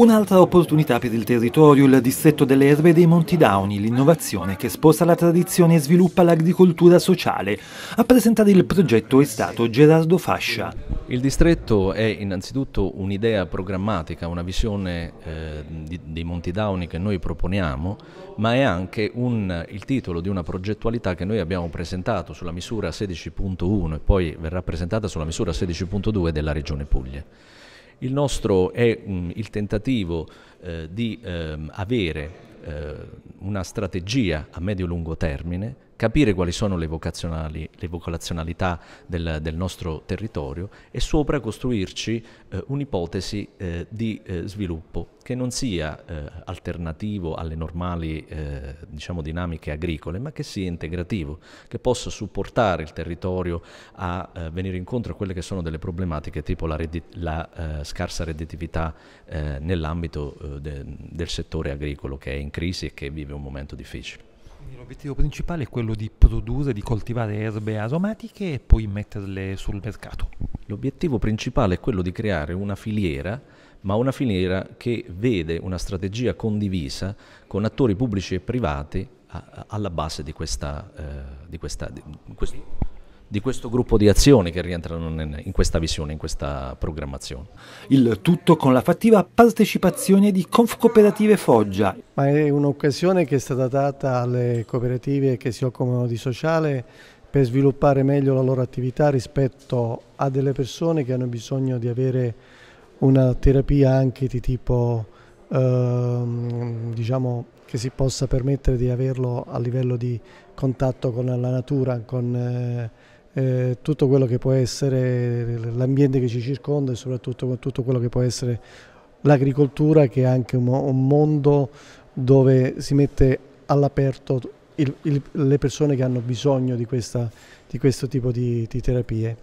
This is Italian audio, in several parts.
Un'altra opportunità per il territorio, il distretto delle erbe dei Monti Dauni, l'innovazione che sposa la tradizione e sviluppa l'agricoltura sociale. A presentare il progetto è stato Gerardo Fascia. Il distretto è innanzitutto un'idea programmatica, una visione eh, di, dei Monti Dauni che noi proponiamo, ma è anche un, il titolo di una progettualità che noi abbiamo presentato sulla misura 16.1 e poi verrà presentata sulla misura 16.2 della Regione Puglia. Il nostro è um, il tentativo eh, di eh, avere eh, una strategia a medio-lungo termine capire quali sono le, le vocazionalità del, del, nostro territorio e sopra costruirci eh, un'ipotesi eh, di eh, sviluppo che non sia eh, alternativo alle normali eh, diciamo, dinamiche agricole, ma che sia integrativo, che possa supportare il territorio a eh, venire incontro a quelle che sono delle problematiche tipo la, la scarsa redditività nell'ambito de del settore agricolo che è in crisi e che vive un momento difficile. L'obiettivo principale è quello di produrre, di coltivare erbe aromatiche e poi metterle sul mercato. L'obiettivo principale è quello di creare una filiera, ma una filiera che vede una strategia condivisa con attori pubblici e privati alla base di questa, eh, di questa di questo di questo gruppo di azioni che rientrano in questa visione, in questa programmazione. Il tutto con la fattiva partecipazione di Conf Cooperative Foggia. Ma è un'occasione che è stata data alle cooperative che si occupano di sociale per sviluppare meglio la loro attività rispetto a delle persone che hanno bisogno di avere una terapia anche di tipo ehm, diciamo che si possa permettere di averlo a livello di contatto con la natura, con eh, eh, tutto quello che può essere l'ambiente che ci circonda e soprattutto tutto quello che può essere l'agricoltura che è anche un, un mondo dove si mette all'aperto le persone che hanno bisogno di, questa, di questo tipo di, di, terapie.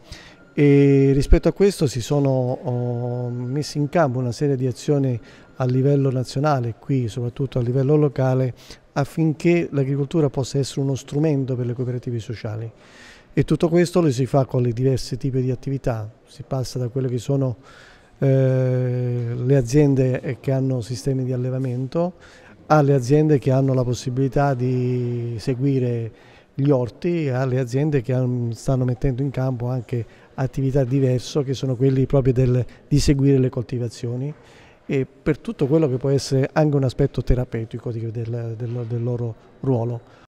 E rispetto a questo si sono oh, messi in campo una serie di azioni a livello nazionale, qui soprattutto a livello locale, affinché l'agricoltura possa essere uno strumento per le cooperative sociali. E tutto questo lo si fa con le diverse tipi di attività, si passa da quelle che sono eh, le aziende che hanno sistemi di allevamento alle aziende che hanno la possibilità di seguire gli orti, alle aziende che stanno mettendo in campo anche attività diverse che sono quelli proprio del, di seguire le coltivazioni e per tutto quello che può essere anche un aspetto terapeutico del, del, del loro ruolo.